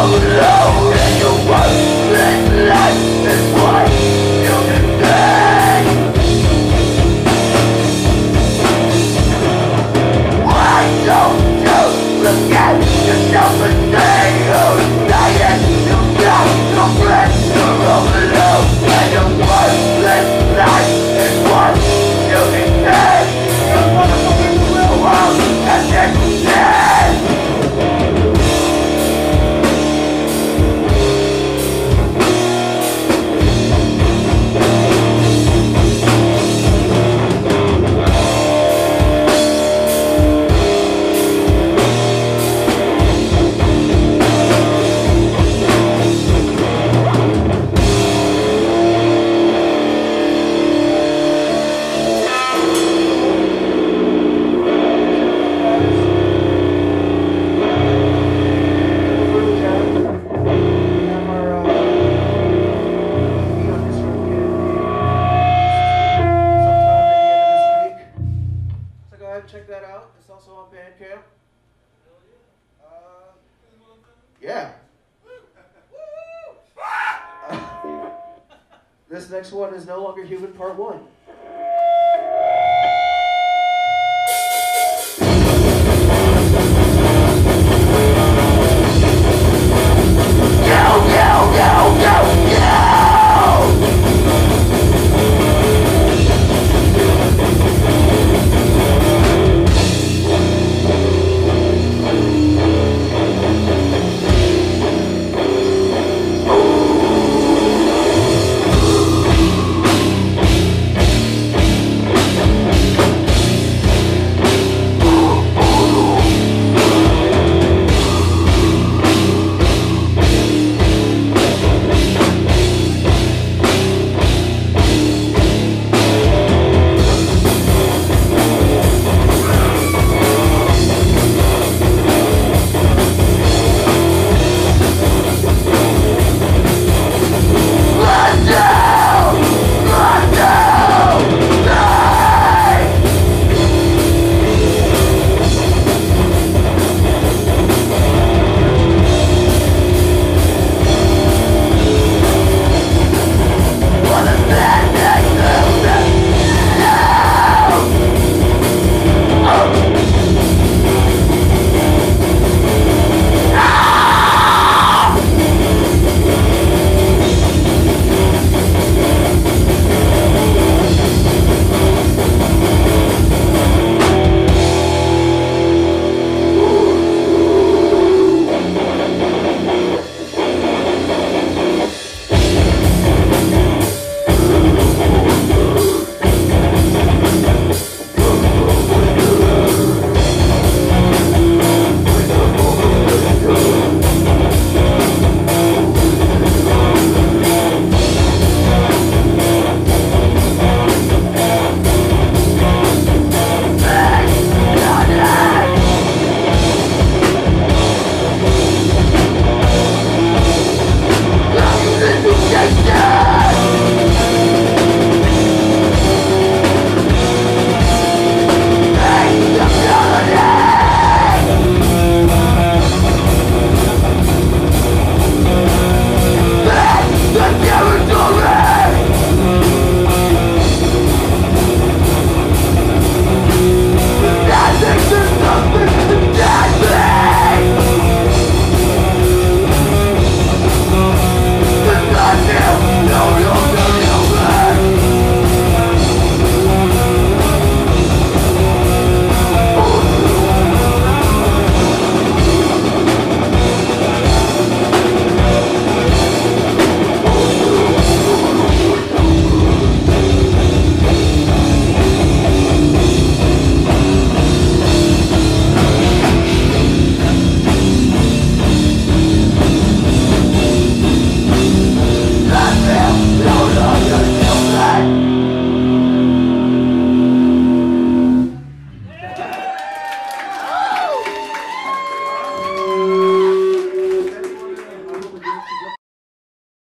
마음을 check that out. It's also on Bandcamp. Uh, yeah. this next one is No Longer Human Part 1.